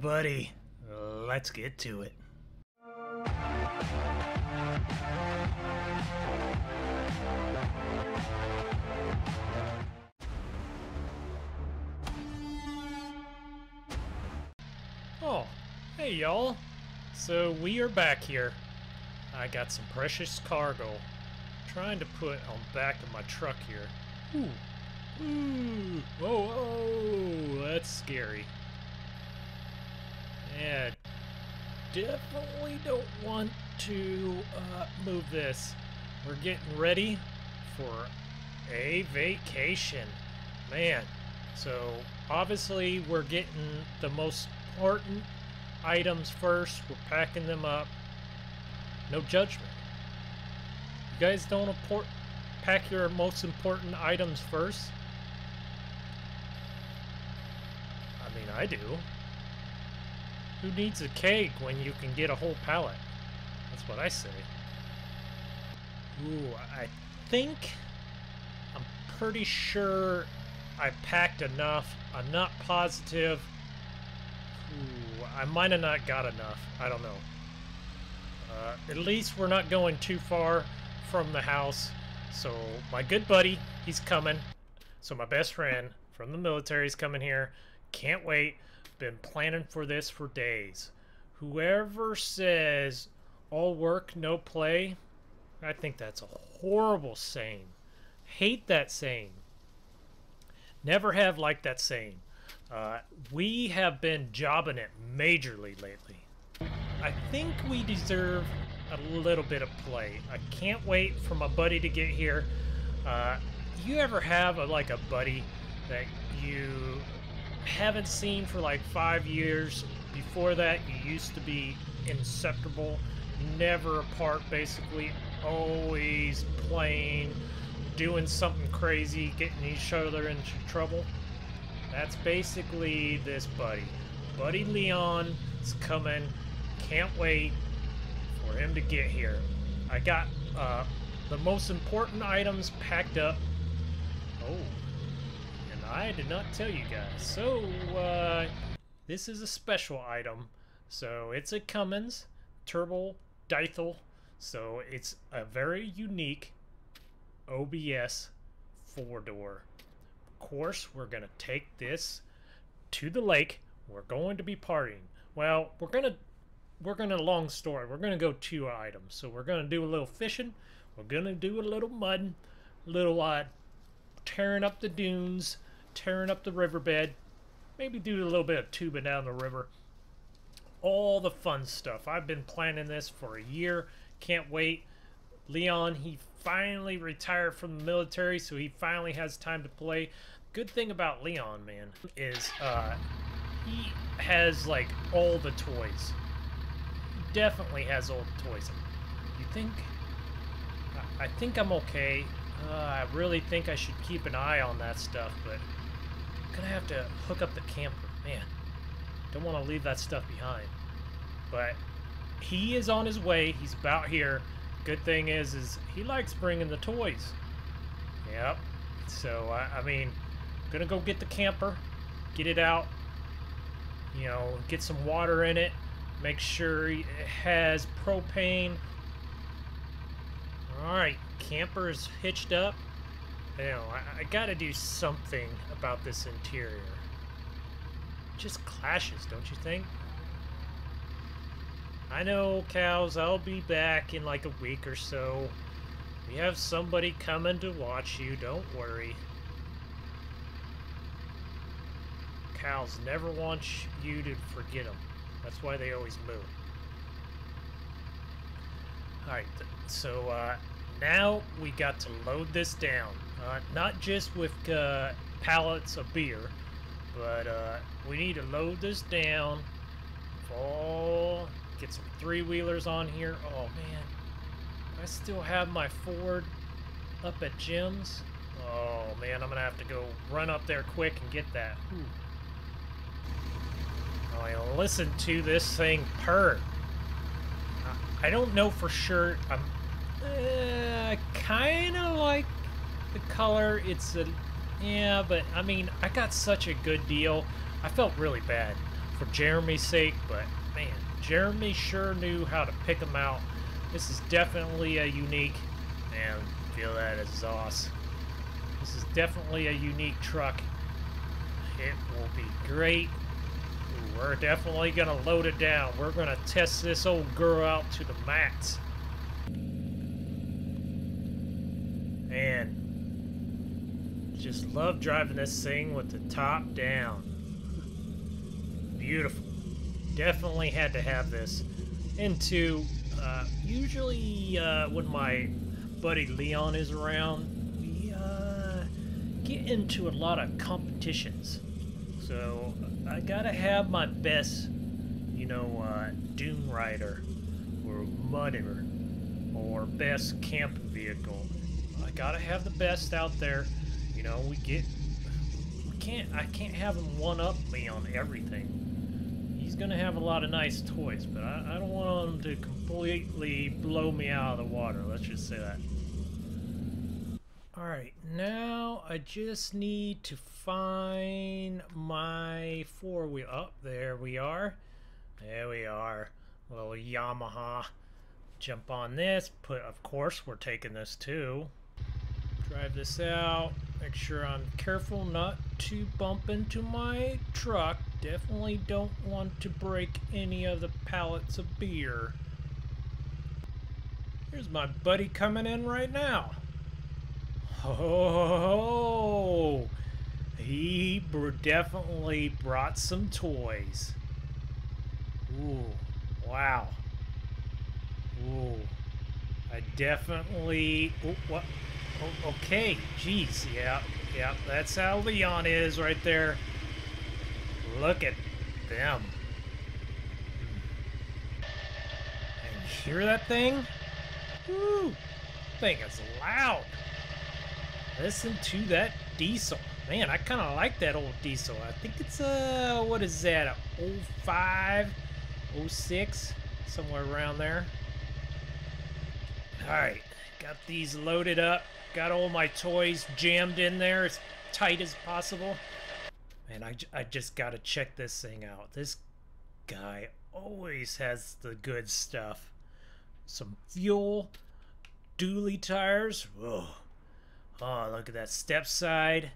buddy. Let's get to it. Oh, hey y'all. So we are back here. I got some precious cargo. Trying to put on back of my truck here. Ooh. Ooh. Oh, oh, that's scary. Yeah, definitely don't want to uh, move this. We're getting ready for a vacation. Man, so obviously we're getting the most important items first. We're packing them up. No judgment. You guys don't import, pack your most important items first? I mean, I do. Who needs a cake when you can get a whole pallet? That's what I say. Ooh, I think... I'm pretty sure I packed enough. I'm not positive. Ooh, I might have not got enough. I don't know. Uh, at least we're not going too far from the house. So my good buddy, he's coming. So my best friend from the military is coming here. Can't wait. Been planning for this for days. Whoever says all work, no play, I think that's a horrible saying. Hate that saying. Never have liked that saying. Uh, we have been jobbing it majorly lately. I think we deserve a little bit of play. I can't wait for my buddy to get here. Uh, you ever have a, like a buddy that you haven't seen for like five years? Before that, you used to be inseparable, never apart basically, always playing, doing something crazy, getting each other into trouble. That's basically this buddy. Buddy Leon is coming. Can't wait for him to get here. I got uh, the most important items packed up. Oh, I did not tell you guys. So, uh, this is a special item. So, it's a Cummins Turbo Dithel. So, it's a very unique OBS four-door. Of course, we're going to take this to the lake. We're going to be partying. Well, we're going to we're going to long story. We're going to go two items. So we're going to do a little fishing. We're going to do a little mud, little uh, tearing up the dunes, tearing up the riverbed. Maybe do a little bit of tubing down the river. All the fun stuff. I've been planning this for a year. Can't wait. Leon, he finally retired from the military, so he finally has time to play. Good thing about Leon, man, is uh, he has like all the toys definitely has all the toys. You think? I, think I'm okay. Uh, I really think I should keep an eye on that stuff, but I'm gonna have to hook up the camper. Man, don't want to leave that stuff behind. But he is on his way. He's about here. Good thing is, is he likes bringing the toys. Yep. So I, I mean, gonna go get the camper, get it out. You know, get some water in it Make sure it has propane. Alright, camper's hitched up. You know, I, I gotta do something about this interior. It just clashes, don't you think? I know, cows, I'll be back in like a week or so. We have somebody coming to watch you, don't worry. Cows never want you to forget them. That's why they always move. Alright, so uh, now we got to load this down. Uh, not just with uh, pallets of beer, but uh, we need to load this down. All get some three-wheelers on here. Oh man, I still have my Ford up at Jim's. Oh man, I'm gonna have to go run up there quick and get that. Whew. Oh, listen to this thing purr. I don't know for sure. I'm uh, kind of like the color. It's a yeah, but I mean, I got such a good deal. I felt really bad for Jeremy's sake, but man, Jeremy sure knew how to pick them out. This is definitely a unique, and feel that exhaust. This is definitely a unique truck. It will be great. We're definitely going to load it down. We're going to test this old girl out to the max. And just love driving this thing with the top down. Beautiful. Definitely had to have this. Into uh, usually uh, when my buddy Leon is around, we uh, get into a lot of competitions. So I gotta have my best, you know, uh, dune rider or mudder or best camp vehicle. Gotta have the best out there. You know, we get, we can't, I can't have him one up me on everything. He's gonna have a lot of nice toys, but I, I don't want him to completely blow me out of the water. Let's just say that. Alright, now I just need to find my four wheel. Up oh, there we are. There we are. Little Yamaha. Jump on this. Put, of course, we're taking this too. Drive this out. Make sure I'm careful not to bump into my truck. Definitely don't want to break any of the pallets of beer. Here's my buddy coming in right now. Oh, he definitely brought some toys. Ooh, wow. Ooh, I definitely. What? Oh, okay, jeez, yeah, yeah, that's how Leon is right there. Look at them. And you hear that thing? Woo! Thing is loud. Listen to that diesel. Man, I kind of like that old diesel. I think it's a, uh, what is that, a 05, 06, somewhere around there. Alright, got these loaded up. Got all my toys jammed in there as tight as possible. Man, I, I just got to check this thing out. This guy always has the good stuff. Some fuel, dually tires. Whoa. Oh, look at that step side.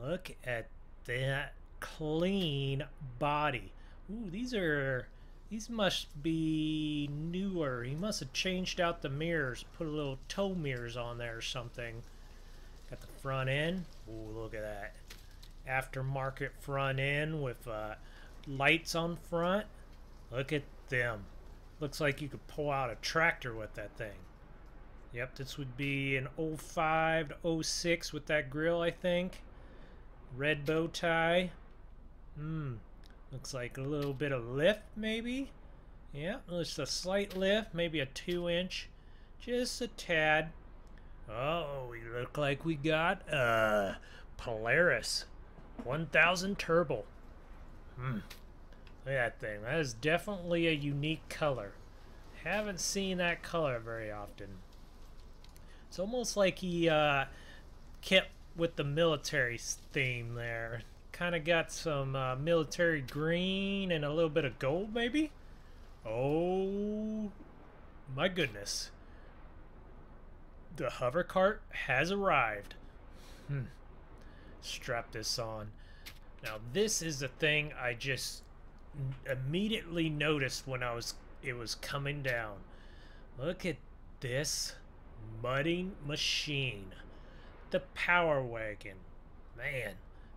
Look at that clean body. Ooh, these are these must be newer. He must have changed out the mirrors, put a little tow mirrors on there or something. Got the front end. Ooh, look at that. Aftermarket front end with uh, lights on front. Look at them. Looks like you could pull out a tractor with that thing. Yep, this would be an 05 to 06 with that grill, I think. Red bow tie. Hmm. Looks like a little bit of lift, maybe? Yeah, just a slight lift, maybe a 2 inch. Just a tad. Oh, we look like we got uh, Polaris 1000 Turbo. Hmm. Look at that thing. That is definitely a unique color. Haven't seen that color very often. It's almost like he uh, kept with the military theme there. Kind of got some uh, military green and a little bit of gold, maybe? Oh, my goodness. The hovercraft has arrived. Hmm. Strap this on. Now, this is the thing I just immediately noticed when I was it was coming down. Look at this mudding machine. The Power Wagon. Man,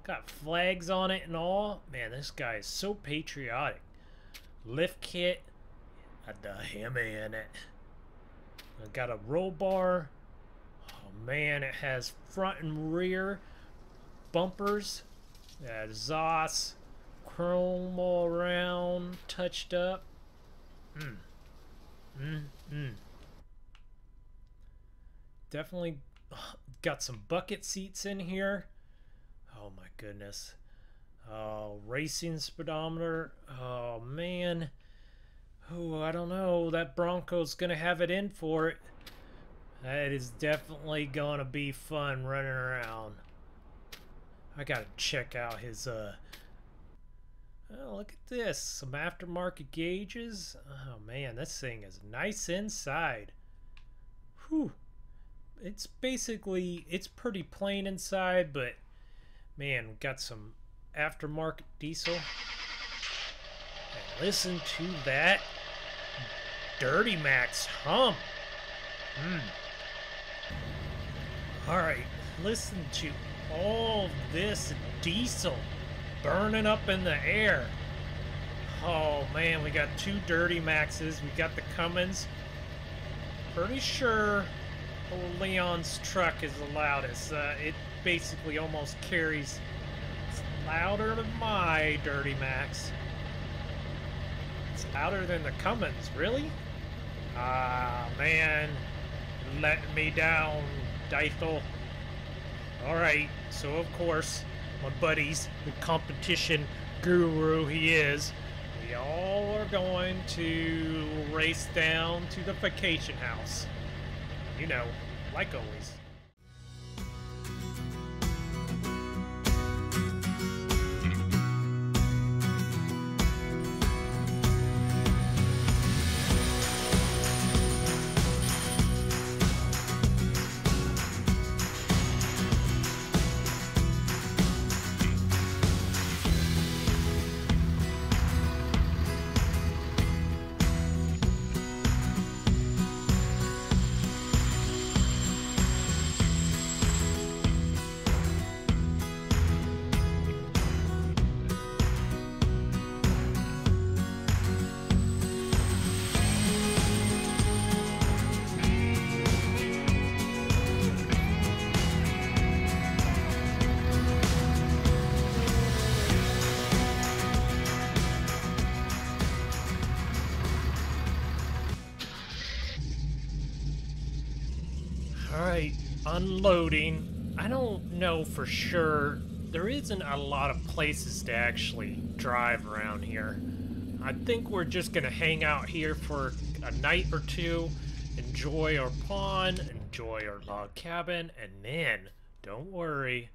got flags on it and all. Man, this guy is so patriotic. Lift kit. Got the Hemi in it. I got a roll bar. Oh man, it has front and rear bumpers. Exhaust. Chrome all around. Touched up. Mmm. Mmm. Mmm. Definitely uh, got some bucket seats in here. Oh my goodness. Oh, racing speedometer. Oh man. Oh, I don't know. That Bronco's gonna have it in for it. That is definitely gonna be fun running around. I gotta check out his uh Oh, look at this. Some aftermarket gauges. Oh man, this thing is nice inside. Whew. It's basically, it's pretty plain inside, but man, got some aftermarket diesel. And listen to that Dirty Max hum. Hmm. Alright, listen to all this diesel burning up in the air. Oh man, we got two Dirty Maxes. We got the Cummins. Pretty sure Leon's truck is the loudest. Uh, it basically almost carries. Louder than my Dirty Max. It's louder than the Cummins, really? Ah, man. Letting me down, Dythel. Alright, so of course, my buddies, the competition guru he is, we all are going to race down to the vacation house. You know, like always. Alright, unloading. I don't know for sure. There isn't a lot of places to actually drive around here. I think we're just gonna hang out here for a night or two, enjoy our pond, enjoy our log cabin, and then, don't worry,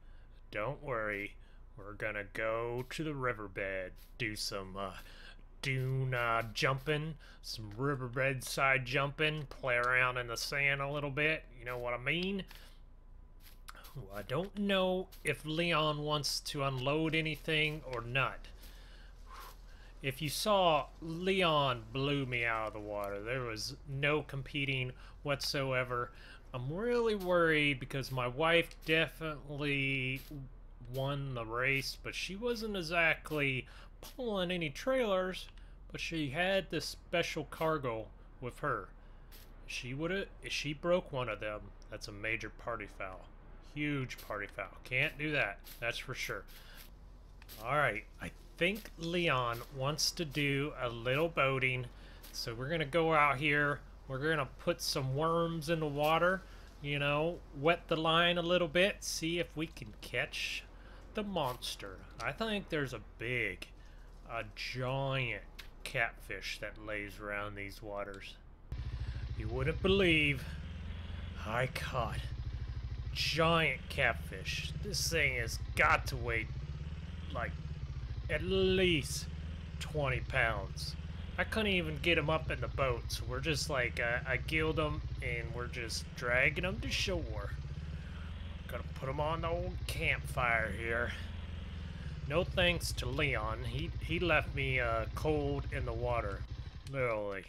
don't worry, we're gonna go to the riverbed, do some uh, dune uh, jumping, some riverbed side jumping, play around in the sand a little bit. You know what I mean? Well, I don't know if Leon wants to unload anything or not. If you saw, Leon blew me out of the water. There was no competing whatsoever. I'm really worried because my wife definitely won the race, but she wasn't exactly pulling any trailers, but she had this special cargo with her. She would have, if she broke one of them, that's a major party foul. Huge party foul. Can't do that. That's for sure. Alright, I think Leon wants to do a little boating. So we're going to go out here. We're going to put some worms in the water. You know, wet the line a little bit. See if we can catch the monster. I think there's a big, a giant catfish that lays around these waters. You wouldn't believe I caught giant catfish. This thing has got to weigh like at least 20 pounds. I couldn't even get him up in the boat, so we're just like, uh, I gilled him and we're just dragging him to shore. Gonna put him on the old campfire here. No thanks to Leon. He he left me uh, cold in the water, literally.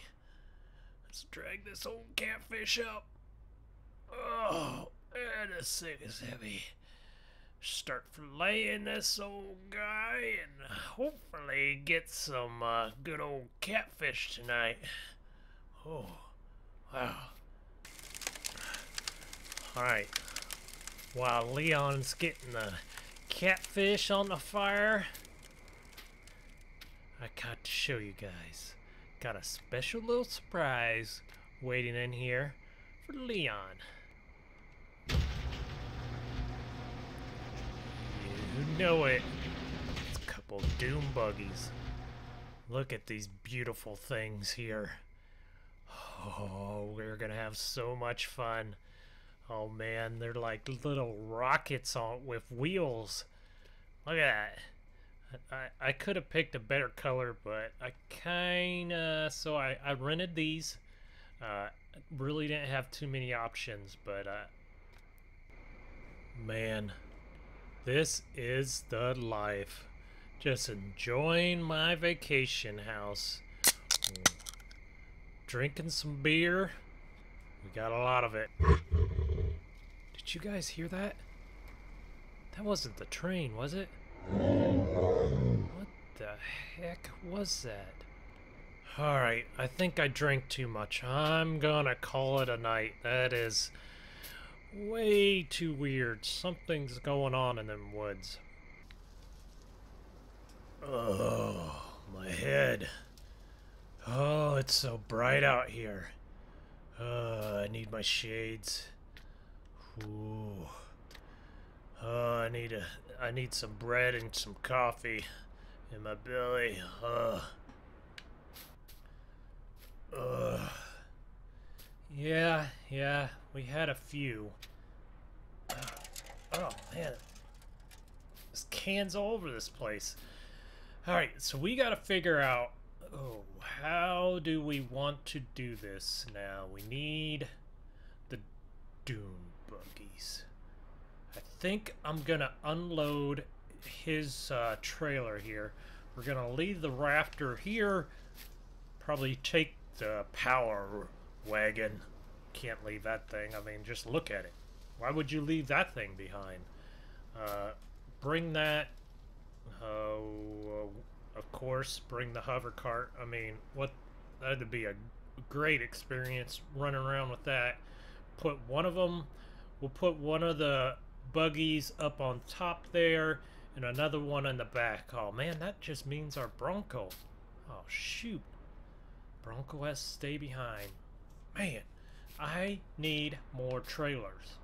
Let's drag this old catfish up. Oh, and this thing is heavy. Start filleting this old guy and hopefully get some uh, good old catfish tonight. Oh, wow. Alright. While Leon's getting the catfish on the fire, I got to show you guys. Got a special little surprise waiting in here for Leon. You know it. It's a couple dune buggies. Look at these beautiful things here. Oh, we're gonna have so much fun. Oh man, they're like little rockets on with wheels. Look at that. I, I could have picked a better color, but I kind of so I I rented these. Uh, really didn't have too many options, but uh, man, this is the life. Just enjoying my vacation house. Mm. Drinking some beer. We got a lot of it. Did you guys hear that? That wasn't the train, was it? What the heck was that? Alright, I think I drank too much. I'm gonna call it a night. That is way too weird. Something's going on in them woods. Oh, my head. Oh, it's so bright out here. Uh, I need my shades. Ooh. Oh, I need a, I need some bread and some coffee in my belly. Uh. Uh. Yeah, yeah, we had a few. Oh man, there's cans all over this place. All right, so we got to figure out. Oh, how do we want to do this now? We need the Dune buggies. I think I'm gonna unload his uh, trailer here. We're gonna leave the rafter here. Probably take the power wagon. Can't leave that thing. I mean, just look at it. Why would you leave that thing behind? Uh, bring that uh, of course, bring the hovercraft. I mean, what that'd be a great experience running around with that. Put one of them, we'll put one of the buggies up on top there and another one in the back. Oh man, that just means our Bronco. Oh shoot. Bronco has to stay behind. Man, I need more trailers.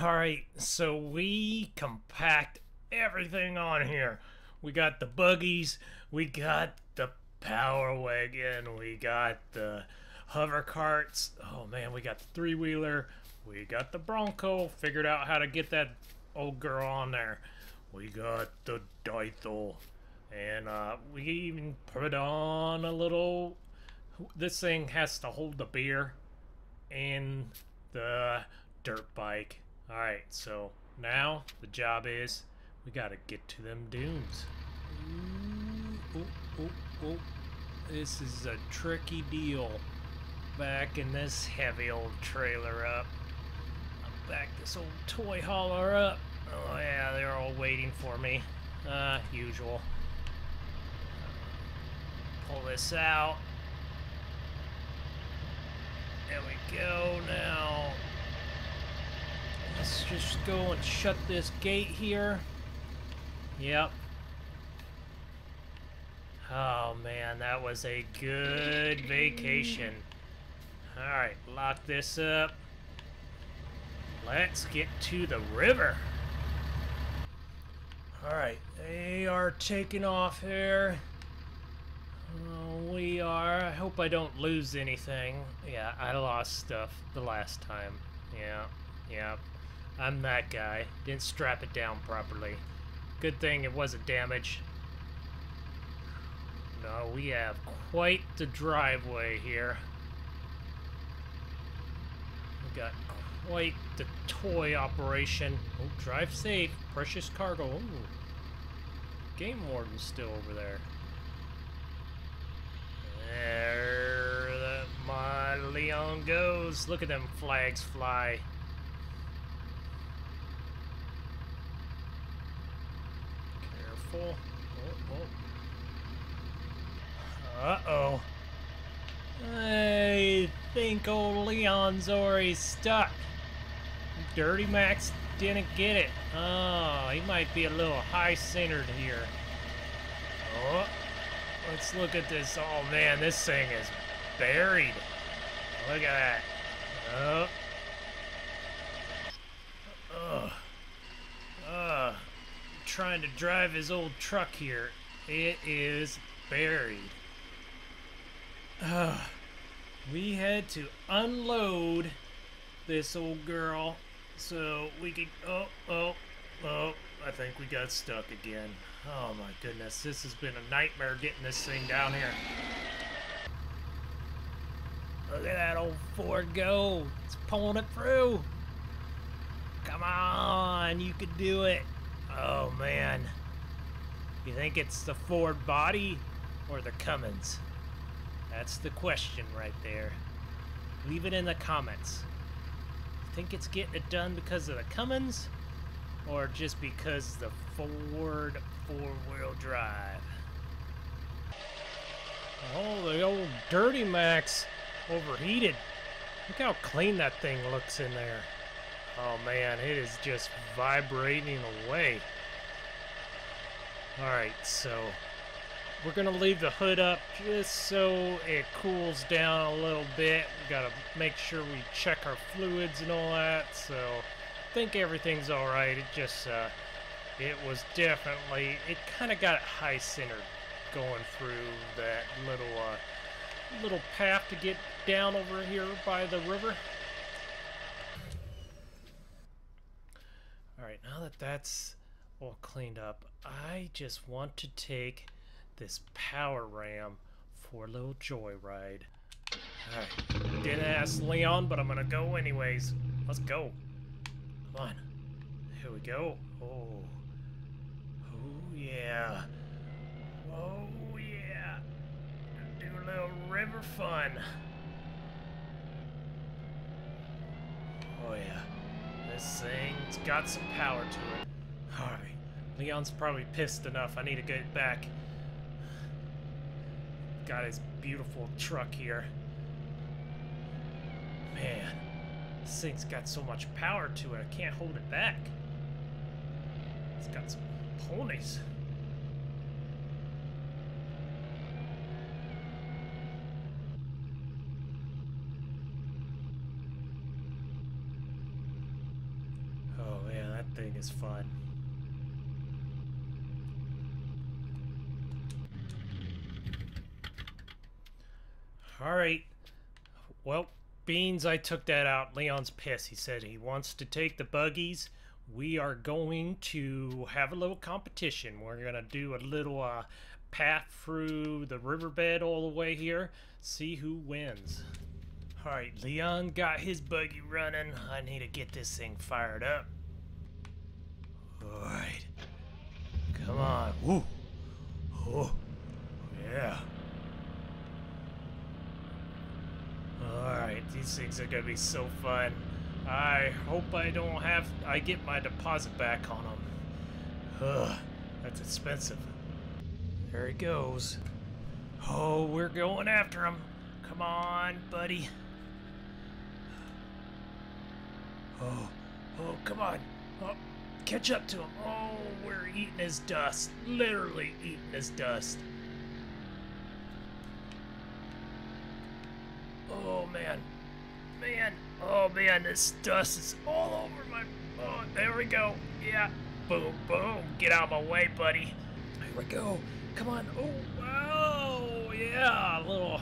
Alright, so we compact everything on here. We got the buggies, we got the power wagon, we got the hover carts. Oh man, we got the three wheeler, we got the Bronco. Figured out how to get that old girl on there. We got the Dythel, and uh, we even put on a little. This thing has to hold the beer and the dirt bike. All right, so now the job is we gotta get to them dunes. Ooh, ooh, ooh, ooh. This is a tricky deal. Backing this heavy old trailer up. I'll back this old toy hauler up. Oh yeah, they're all waiting for me. Uh, usual. Pull this out. There we go now. Let's just go and shut this gate here. Yep. Oh man, that was a good vacation. Alright, lock this up. Let's get to the river. Alright, they are taking off here. Oh, we are. I hope I don't lose anything. Yeah, I lost stuff the last time. Yeah, yeah. I'm that guy. Didn't strap it down properly. Good thing it wasn't damaged. No, we have quite the driveway here. Got quite the toy operation. Oh, drive safe. Precious cargo. Ooh. Game warden's still over there. There that my Leon goes. Look at them flags fly. careful. Oh, oh. Uh-oh. I think old Leon's already stuck. Dirty Max didn't get it. Oh, he might be a little high-centered here. Oh, let's look at this. Oh, man, this thing is buried. Look at that. Oh. Ugh. Ugh trying to drive his old truck here. It is buried. Uh, we had to unload this old girl so we could. Oh, oh, oh, I think we got stuck again. Oh my goodness, this has been a nightmare getting this thing down here. Look at that old Ford go. It's pulling it through. Come on, you can do it. Oh man. You think it's the Ford body or the Cummins? That's the question right there. Leave it in the comments. Think it's getting it done because of the Cummins or just because the Ford four-wheel drive? Oh, the old Dirty Max overheated. Look how clean that thing looks in there. Oh man, it is just vibrating away. Alright, so we're gonna leave the hood up just so it cools down a little bit. We gotta make sure we check our fluids and all that, so I think everything's alright. It just, uh, it was definitely, it kind of got high centered going through that little, uh, little path to get down over here by the river. Alright, now that that's all cleaned up, I just want to take this power ram for a little joyride. Alright, didn't ask Leon, but I'm gonna go anyways. Let's go. Come on. Here we go. Oh. Oh, yeah. Oh, yeah. Do a little river fun. Oh, yeah. This thing's got some power to it. Alright. Leon's probably pissed enough. I need to get back. Got his beautiful truck here. Man, this thing's got so much power to it, I can't hold it back. It's got some ponies. Oh man, that thing is fun. All right. Well, Beans, I took that out. Leon's pissed. He said he wants to take the buggies. We are going to have a little competition. We're going to do a little uh, path through the riverbed all the way here. See who wins. All right, Leon got his buggy running. I need to get this thing fired up. All right. Come on. Woo. Oh. Yeah. Alright, these things are gonna be so fun. I hope I don't have... I get my deposit back on them. Ugh, that's expensive. There he goes. Oh, we're going after him. Come on, buddy. Oh, oh, come on. Oh, catch up to him. Oh, we're eating his dust. Literally eating his dust. Oh man, man, oh man, this dust is all over my. Oh, there we go. Yeah, boom, boom. Get out of my way, buddy. Here we go. Come on. Oh, wow. Yeah, a little.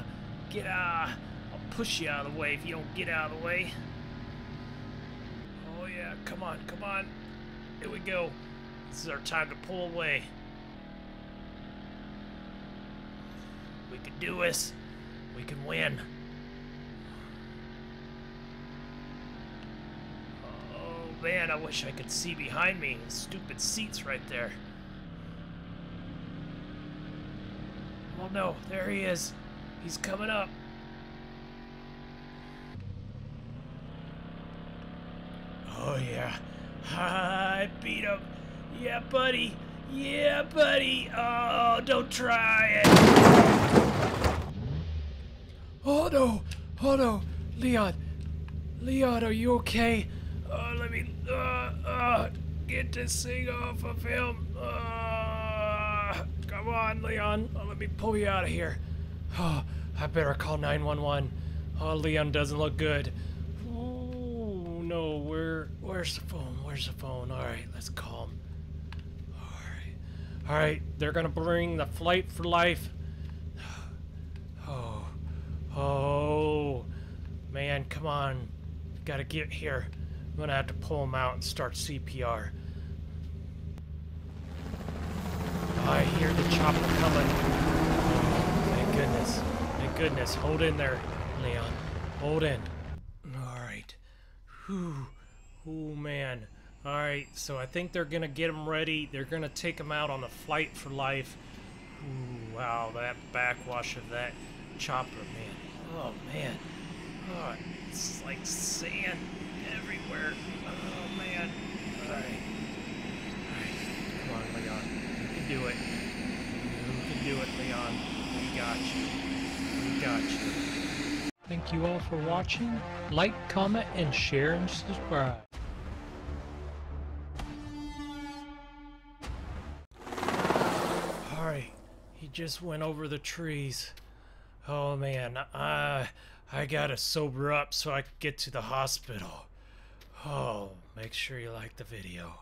Get out. I'll push you out of the way if you don't get out of the way. Oh yeah, come on, come on. Here we go. This is our time to pull away. We can do this. We can win. Oh man, I wish I could see behind me. Stupid seats right there. Oh no, there he is. He's coming up. Oh yeah. I beat him. Yeah, buddy. Yeah, buddy. Oh, don't try it. Oh no. Oh no. Leon. Leon, are you okay? Let me uh, uh, get this thing off of him. Uh, come on, Leon. Uh, let me pull you out of here. Oh, I better call 911. Oh, Leon doesn't look good. Oh no, where? Where's the phone? Where's the phone? All right, let's call him. All right, all right. They're gonna bring the flight for life. Oh, oh, man, come on. Gotta get here. I'm gonna have to pull him out and start CPR. I hear the chopper coming. Thank goodness. Thank goodness. Hold in there, Leon. Hold in. Alright. Whew. Oh, man. Alright, so I think they're gonna get him ready. They're gonna take him out on the flight for life. Ooh, wow, that backwash of that chopper, man. Oh, man. Oh, it's like sand everywhere. Oh, uh, man. Uh, Alright. Alright. Come on, Leon. You can do it. You can do it, Leon. We got you. We got you. Thank you all for watching. Like, comment, and share and subscribe. Alright, he just went over the trees. Oh man, I I gotta sober up so I can get to the hospital. Oh, make sure you like the video.